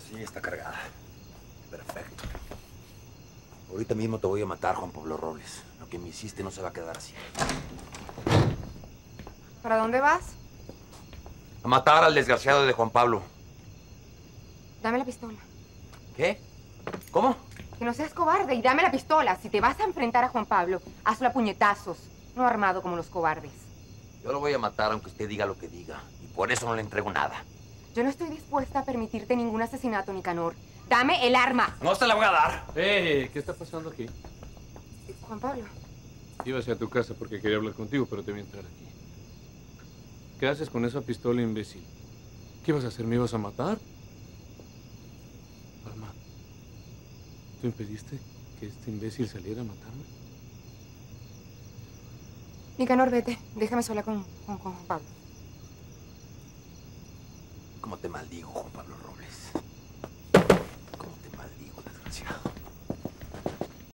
sí, está cargada. Perfecto. Ahorita mismo te voy a matar, Juan Pablo Robles. Lo que me hiciste no se va a quedar así. ¿Para dónde vas? A matar al desgraciado de Juan Pablo. Dame la pistola. ¿Qué? ¿Cómo? Que no seas cobarde y dame la pistola. Si te vas a enfrentar a Juan Pablo, hazlo a puñetazos, no armado como los cobardes. Yo lo voy a matar aunque usted diga lo que diga. Y por eso no le entrego nada. Yo no estoy dispuesta a permitirte ningún asesinato, Nicanor. Dame el arma. No se la voy a dar. Eh, ¿qué está pasando aquí? Juan Pablo. Iba hacia tu casa porque quería hablar contigo, pero te voy a entrar aquí. ¿Qué haces con esa pistola, imbécil? ¿Qué ibas a hacer? ¿Me ibas a matar? Alma, ¿tú impediste que este imbécil saliera a matarme? Nicanor, vete. Déjame sola con, con, con Juan Pablo. ¿Cómo te maldigo, Juan Pablo Robles?